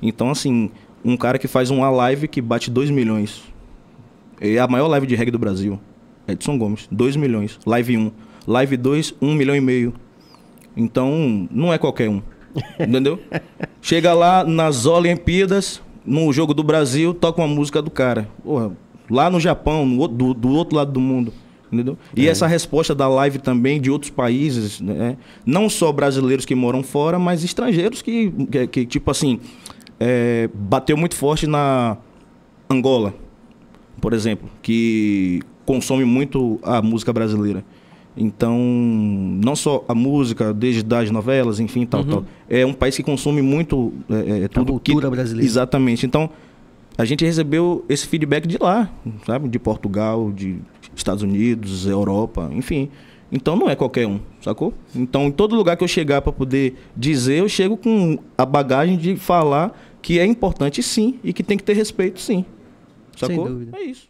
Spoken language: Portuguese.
Então, assim, um cara que faz uma live que bate 2 milhões. É a maior live de reggae do Brasil. Edson Gomes, 2 milhões. Live 1. Live 2, 1 milhão e meio. Então, não é qualquer um. Entendeu? Chega lá nas Olimpíadas, no jogo do Brasil, toca uma música do cara. Porra, lá no Japão, no, do, do outro lado do mundo. Entendeu? E é. essa resposta da live também de outros países, né? não só brasileiros que moram fora, mas estrangeiros que, que, que tipo assim, é, bateu muito forte na Angola, por exemplo, que consome muito a música brasileira. Então, não só a música, desde das novelas, enfim, tal, uhum. tal. É um país que consome muito é, é, tudo a cultura que, brasileira. Exatamente. Então, a gente recebeu esse feedback de lá, sabe? De Portugal, de Estados Unidos, Europa, enfim. Então não é qualquer um, sacou? Então em todo lugar que eu chegar para poder dizer, eu chego com a bagagem de falar que é importante sim e que tem que ter respeito sim. Sacou? Sem dúvida. É isso.